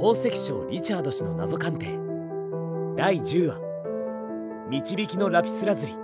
宝石商リチャード氏の謎鑑定。第10話。導きのラピスラズリ。